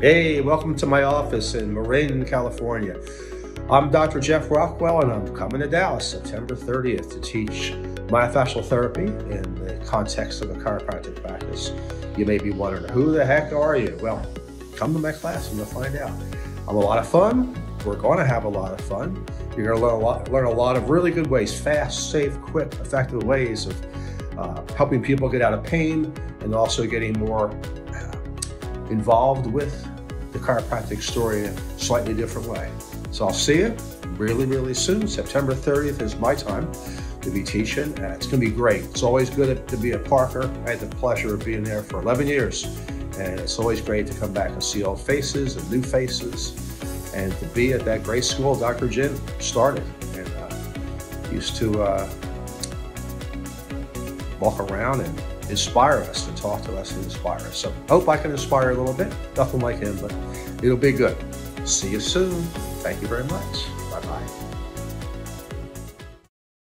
Hey, welcome to my office in Marin, California. I'm Dr. Jeff Rockwell, and I'm coming to Dallas September 30th to teach myofascial therapy in the context of a chiropractic practice. You may be wondering, who the heck are you? Well, come to my class and you'll find out. I'm a lot of fun. We're going to have a lot of fun. You're going to learn a lot, learn a lot of really good ways, fast, safe, quick, effective ways of uh, helping people get out of pain and also getting more involved with the chiropractic story in a slightly different way. So I'll see you really, really soon. September 30th is my time to be teaching, and it's going to be great. It's always good to be a Parker. I had the pleasure of being there for 11 years, and it's always great to come back and see old faces and new faces, and to be at that great school Dr. Jim started and uh, used to uh, walk around and inspire us to talk to us and inspire us. So hope I can inspire a little bit. Nothing like him, but it'll be good. See you soon. Thank you very much. Bye bye.